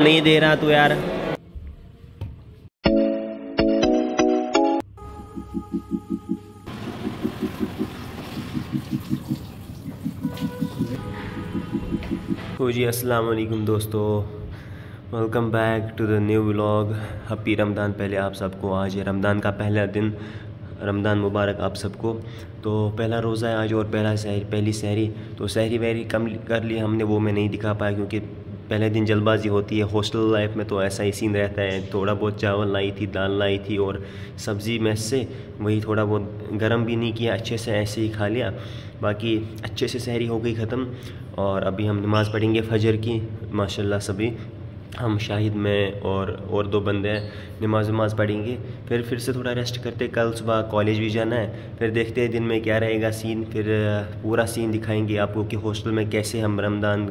नहीं दे रहा तू यार। तो जी, अस्सलाम वालेकुम दोस्तों। Welcome back to the new vlog happy Ramzan पहले आप सबको। आज है रमज़ान का पहला दिन। रमज़ान मुबारक आप सबको। तो पहला रोज़ा है आज और पहला सहरी पहली सहरी तो सहरी वहरी कम कर ली हमने, वो मैं नहीं दिखा पाया क्योंकि पहले दिन जल्दबाजी होती है हॉस्टल लाइफ में तो ऐसा ही सीन रहता है। थोड़ा बहुत चावल लाई थी, दाल लाई थी और सब्ज़ी में से वही थोड़ा बहुत गर्म भी नहीं किया, अच्छे से ऐसे ही खा लिया। बाकी अच्छे से सहरी हो गई ख़त्म और अभी हम नमाज़ पढ़ेंगे फजर की। माशाल्लाह सभी, हम शाहिद, में और और दो बंदे हैं, नमाज़ वमाज पढ़ेंगे। फिर फिर से थोड़ा रेस्ट करते कल सुबह कॉलेज भी जाना है। फिर देखते हैं दिन में क्या रहेगा सीन फिर पूरा सीन दिखाएँगे आपको कि हॉस्टल में कैसे हम रमदान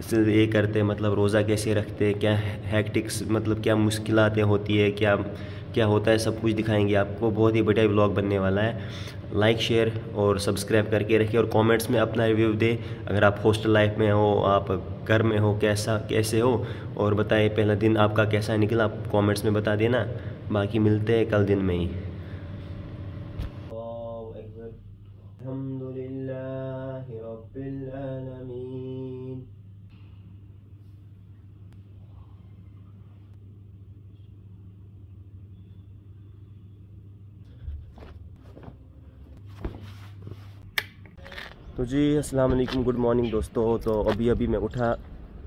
ये करते मतलब रोज़ा कैसे रखते, क्या हैक्टिक्स मतलब क्या मुश्किलें होती है, क्या क्या होता है, सब कुछ दिखाएँगे आपको। बहुत ही बढ़िया ब्लॉग बनने वाला है। लाइक शेयर और सब्सक्राइब करके रखिए और कमेंट्स में अपना रिव्यू दे। अगर आप हॉस्टल लाइफ में हो, आप घर में हो, कैसा, कैसे हो, और बताए पहला दिन आपका कैसा निकला, आप कमेंट्स में बता देना। बाकी मिलते हैं कल दिन में ही। तो जी अस्सलाम वालेकुम गुड मॉर्निंग दोस्तों। तो अभी अभी मैं उठा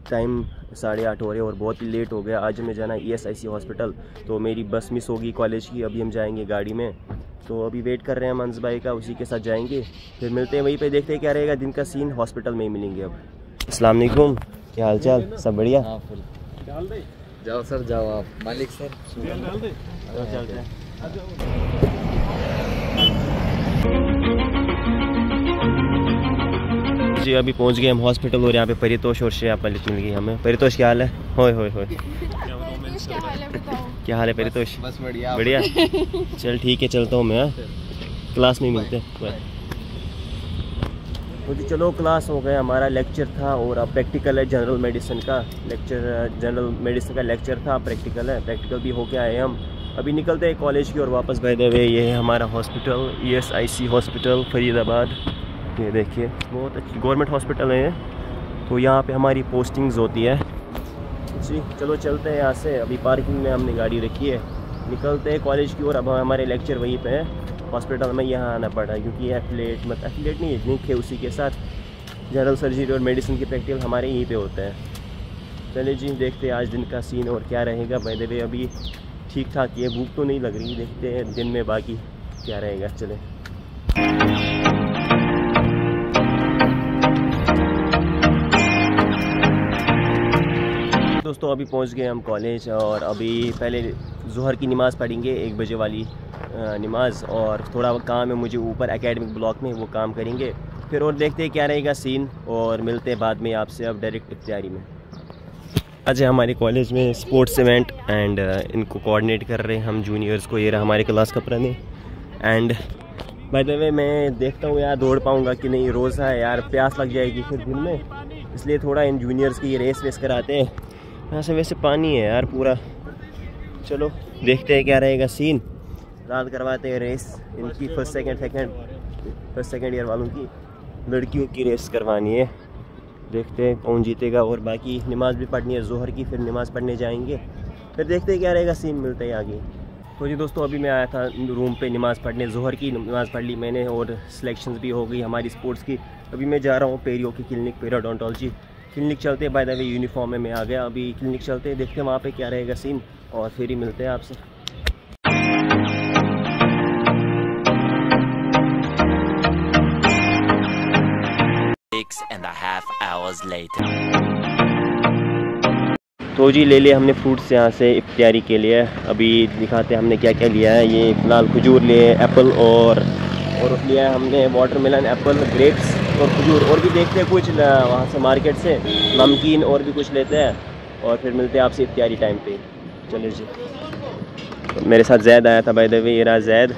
टाइम साढ़े आठ हो रहे और बहुत ही लेट हो गया। आज हमें जाना ई एस आई सी हॉस्पिटल। तो मेरी बस मिस होगी कॉलेज की अभी हम जाएँगे गाड़ी में। तो अभी वेट कर रहे हैं मंस भाई का उसी के साथ जाएँगे। फिर मिलते हैं वहीं पे देखते हैं क्या रहेगा। दिन का सीन हॉस्पिटल में ही मिलेंगे अब। अस्सलाम वालेकुम क्या हाल चाल सब बढ़िया? हाँ, जाओ सर जाओ आप। मालिक सर जी अभी पहुँच गए हम हॉस्पिटल और यहाँ पे परितोष और श्रेया पलित मिल गई हमें। परितोष क्या हाल है? होए होए होए क्या हाल है परितोष? बस बढ़िया। बढ़िया? चल ठीक है चलता हूँ मैं हाँ? क्लास में मिलते। हैं तो जी चलो क्लास हो गया हमारा। लेक्चर था और अब प्रैक्टिकल है जनरल मेडिसिन का। लेक्चर जनरल मेडिसिन का लेक्चर था प्रैक्टिकल है। प्रैक्टिकल भी होके आए हम। अभी निकलते हैं कॉलेज की और वापस। भाई दे ये है हमारा hospital E S I C hospital Faridabad. ये देखिए, बहुत अच्छी गवर्नमेंट हॉस्पिटल है तो यहाँ पे हमारी पोस्टिंग्स होती है। जी, चलो चलते हैं यहाँ से। अभी पार्किंग में हमने गाड़ी रखी है। निकलते हैं कॉलेज की ओर। अब हमारे लेक्चर वहीं पे है। हॉस्पिटल में यहाँ आना पड़ा क्योंकि एफिलेट मतलब एफिलेट नहीं है लिंक है उसी के साथ। जनरल सर्जरी और मेडिसिन के प्रैक्टिकल हमारे यहीं पे होते हैं। चलिए जी, देखते हैं आज दिन का सीन और क्या रहेगा। भाई देवे अभी ठीक ठाक ये भूख तो नहीं लग रही, देखते हैं दिन में बाकी क्या रहेगा। चले। दोस्तों अभी पहुँच गए हम कॉलेज और अभी पहले जहर की नमाज़ पढ़ेंगे, एक बजे वाली नमाज़ और थोड़ा काम है मुझे ऊपर एकेडमिक ब्लॉक में, वो काम करेंगे। फिर और देखते हैं क्या रहेगा सीन और मिलते हैं बाद में आपसे अब डायरेक्ट इफ्तारी में। आज हमारे कॉलेज में स्पोर्ट्स इवेंट एंड इनको कोऑर्डिनेट कर रहे हैं हम जूनियर्स को, ये रहा हमारे क्लास का प्रण एंड बाय द वे मैं देखता हूँ यार, दौड़ पाऊँगा कि नहीं, रोज़ा है यार, प्यास लग जाएगी फिर दिन में। इसलिए थोड़ा इन जूनियर्स की ये रेस वेस कराते हैं। यहाँ से वैसे पानी है यार पूरा। चलो, देखते हैं क्या रहेगा सीन रात करवाते हैं रेस इनकी first second second first second year वालों की। लड़कियों की रेस करवानी है। देखते हैं कौन जीतेगा और बाकी नमाज़ भी पढ़नी है, जोहर की फिर नमाज़ पढ़ने जाएँगे। फिर देखते हैं क्या रहेगा सीन मिलते हैं आगे। तो जी दोस्तों, अभी मैं आया था रूम पे नमाज़ पढ़ने, जोहर की नमाज़ पढ़ ली मैंने और सिलेक्शंस भी हो गई हमारी स्पोर्ट्स की। अभी मैं जा रहा हूँ पेरियो की क्लिनिक पेराडोंटोलॉजी क्लिनिक चलते बाय द वे यूनिफॉर्म में मैं आ गया अभी क्लिनिक चलते हैं। देखते हैं वहाँ पे क्या रहेगा सीन और फिर ही मिलते हैं आपसे। तो जी ले लिया हमने फ्रूट्स यहाँ से इफ्तारी के लिए। अभी दिखाते हैं हमने क्या क्या लिया है। ये फ़िलहाल खजूर लिए एप्पल और और लिया हमने वाटरमेलन एप्पल ग्रेप्स और खजूर और भी देखते हैं कुछ वहाँ से मार्केट से। नमकीन और भी कुछ लेते हैं और फिर मिलते हैं आपसे इफ्तारी टाइम पे। चलिए जी। मेरे साथ जैद आया था भाई ये रहा जैद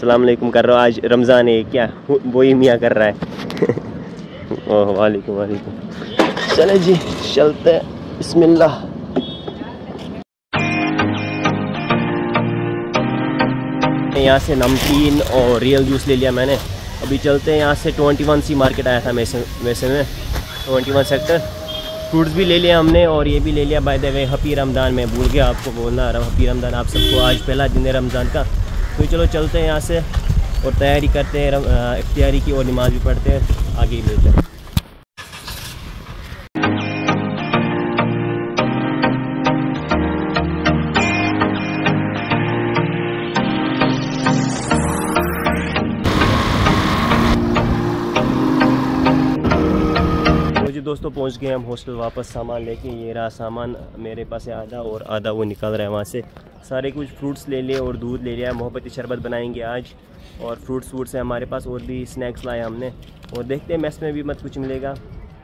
सलामकुम कर रहा हूँ आज रमज़ान है, क्या? वही मियाँ कर रहा है। ओह, वालेकुम वालेकुम। चले जी, चलते बिस्मिल्लाह। यहाँ से नमकीन और रियल जूस ले लिया मैंने। अभी चलते हैं यहाँ से ट्वेंटी वन सी मार्केट आया था वैसे वैसे में। Twenty one sector. फ्रूट्स भी ले लिया हमने और ये भी ले लिया। By the way happy Ramzan, मैं भूल गया आपको बोलना हपी रमज़ान, आप सबको आज पहला दिन है रमज़ान का। तो चलो चलते हैं यहाँ से और तैयारी करते हैं इफ्तारी की और नमाज़ भी पढ़ते हैं। आगे ही मिलते हैं। दोस्तों पहुँच गए, हम हॉस्टल वापस सामान लेके, ये रहा सामान, मेरे पास है आधा और आधा वो निकल रहा है वहाँ से। सारे कुछ फ्रूट्स ले लिए और दूध ले लिया, मोहब्बती शरबत बनाएँगे आज। और फ्रूट्स वूट्स हैं हमारे पास, और भी स्नैक्स लाए हमने। और देखते हैं मैस में भी मत कुछ मिलेगा।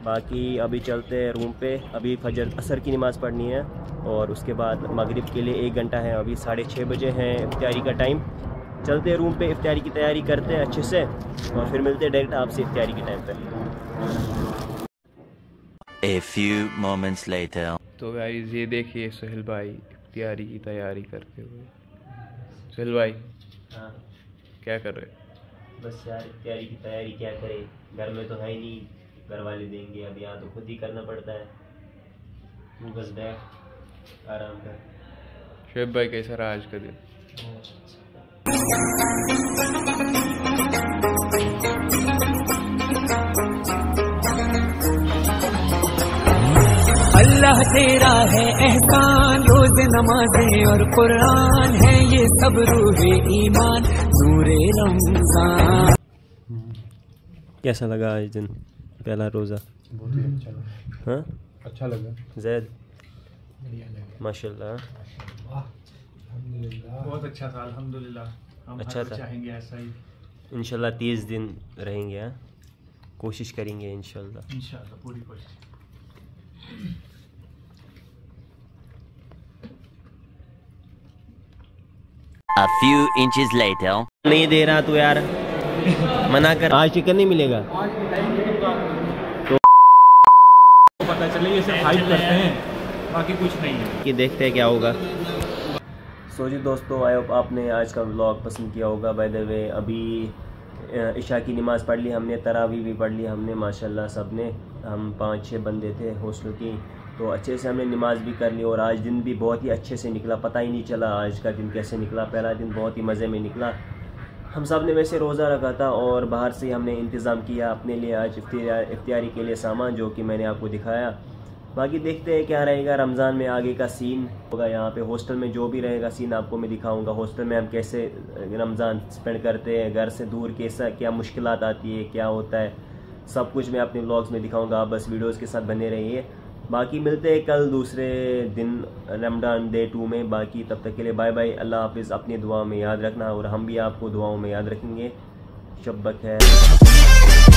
बाकी अभी चलते हैं रूम पे। अभी फजर, असर की नमाज़ पढ़नी है। और उसके बाद मगरिब के लिए एक घंटा है। अभी साढ़े छः बजे हैं इफ्तारी का टाइम चलते हैं रूम पे, इफ्तारी की तैयारी करते हैं अच्छे से। और फिर मिलते हैं डायरेक्ट आपसे इफ्तारी के टाइम पर A few moments later. तो गाइस ये देखिए सुहेल भाई तैयारी की तैयारी करते हुए। सुहेल भाई हाँ। क्या कर रहे बस यार तैयारी की तैयारी क्या करे? घर में तो है ही नहीं। घर वाले देंगे अब यहाँ तो खुद ही करना पड़ता है। तू बस बैठ आराम कर। शुएब भाई कैसा रहा आज का दिन? अल्लाह तेरा है एहसान रोज नमाजे और कुरान है ये सब रूहे ईमान नूरे रमज़ान। कैसा लगा आज दिन? पहला रोज़ा? बहुत ही अच्छा लगा। हाँ? अच्छा लगा। जैद? माशाल्लाह। बहुत अच्छा था अल्हम्दुलिल्लाह। हम अच्छा था। चाहेंगे ऐसा ही। इंशाल्लाह तीस दिन रहेंगे हाँ। कोशिश करेंगे इंशाल्लाह। इंशाल्लाह पूरी कोशिश। A few inches later. नहीं दे रहा तू यार। मना कर। आज चिकन नहीं मिलेगा। तो पता चले ये सब हाइप करते हैं। बाकी कुछ नहीं है। कि देखते हैं क्या होगा। सो जी दोस्तों आई होप आपने आज का व्लॉग पसंद किया होगा। बाय द वे अभी इशा की नमाज़ पढ़ ली हमने तरावी भी पढ़ ली हमने माशाल्लाह सबने हम पाँच छः बंदे थे हॉस्टल की तो अच्छे से हमने नमाज़ भी कर ली और आज दिन भी बहुत ही अच्छे से निकला। पता ही नहीं चला आज का दिन कैसे निकला। पहला दिन बहुत ही मज़े में निकला। हम सबने वैसे रोज़ा रखा था और बाहर से हमने इंतज़ाम किया अपने लिए आज इफ्तियारी के लिए सामान जो कि मैंने आपको दिखाया। बाकी देखते हैं क्या रहेगा। रमज़ान में आगे का सीन होगा यहाँ पे। हॉस्टल में जो भी रहेगा सीन आपको मैं दिखाऊँगा। हॉस्टल में हम कैसे रमज़ान स्पेंड करते हैं। घर से दूर कैसा, क्या मुश्किल आती है, क्या होता है। सब कुछ मैं अपने ब्लॉग्स में दिखाऊँगा, आप बस वीडियोस के साथ बने रहिए। बाकी मिलते हैं कल दूसरे दिन रमडान डे टू में। बाकी तब तक के लिए बाय बाय अल्लाह हाफिज़, अपनी दुआ में याद रखना और हम भी आपको दुआओं में याद रखेंगे। शब्बक खैर